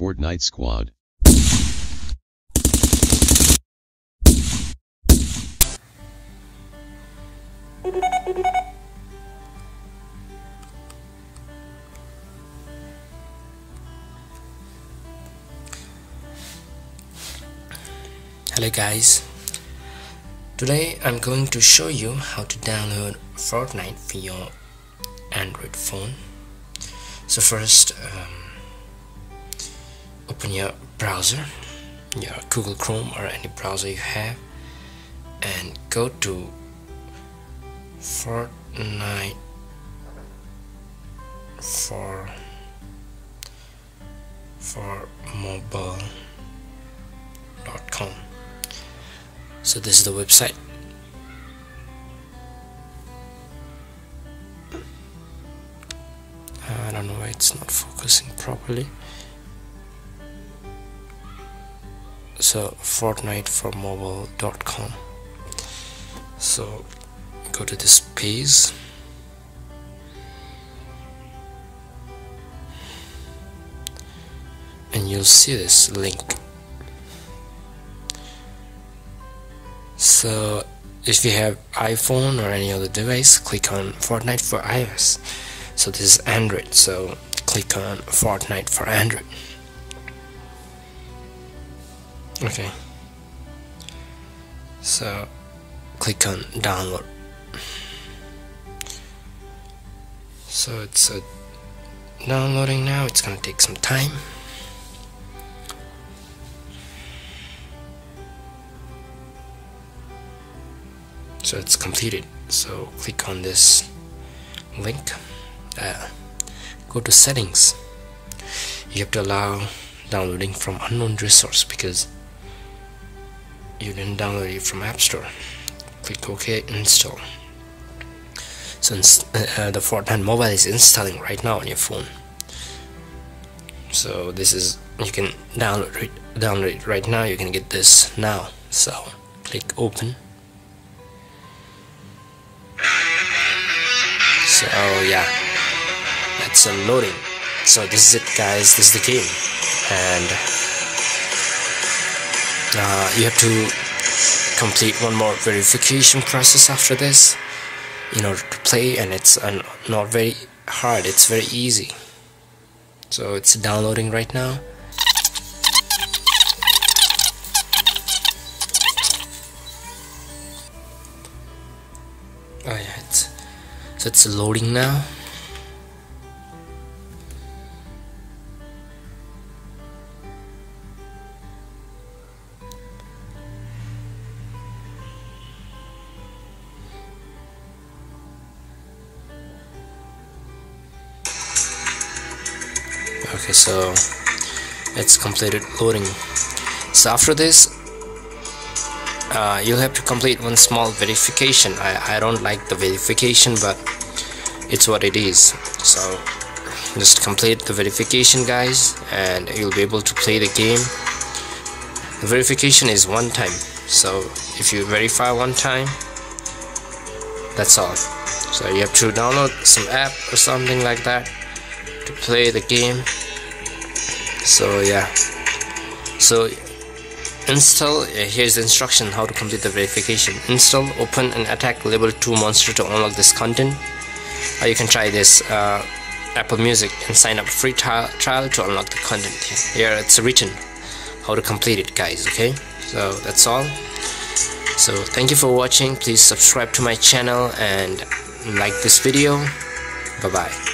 Fortnite Squad. Hello guys today I'm going to show you how to download Fortnite for your Android phone so first um, open your browser. Your Google Chrome or any browser you have. And go to Fortnite for for mobile.com so this is the website. I don't know why it's not focusing properly so Fortnite for mobile.com so go to this page and you'll see this link. So if you have iPhone or any other device click on Fortnite for iOS. So this is Android. So click on Fortnite for Android okay. So click on download. So it's uh, downloading now. It's gonna take some time. So it's completed. So click on this link. Uh, go to settings. You have to allow downloading from unknown resource because you didn't download it from App Store. Click OK install. So uh, the Fortnite mobile is installing right now on your phone. So this is you can download it download it right now. You can get this now. So click open. So yeah. That's a loading so this is it guys. This is the game. And uh, you have to complete one more verification process after this in order to play and it's uh, not very hard it's very easy. So it's downloading right now. Oh yeah it's so it's loading now okay so it's completed loading. So after this uh, you'll have to complete one small verification. I, I don't like the verification but it's what it is. So just complete the verification guys and you'll be able to play the game. The verification is one time. So if you verify one time that's all. So you have to download some app or something like that to play the game. So yeah. So install uh, here's the instruction how to complete the verification. Install open and attack level 2 monster to unlock this content. Or you can try this uh, Apple Music and sign up free trial, trial to unlock the content. Here it's written how to complete it guys okay? So that's all. So thank you for watching. Please subscribe to my channel and like this video. Bye bye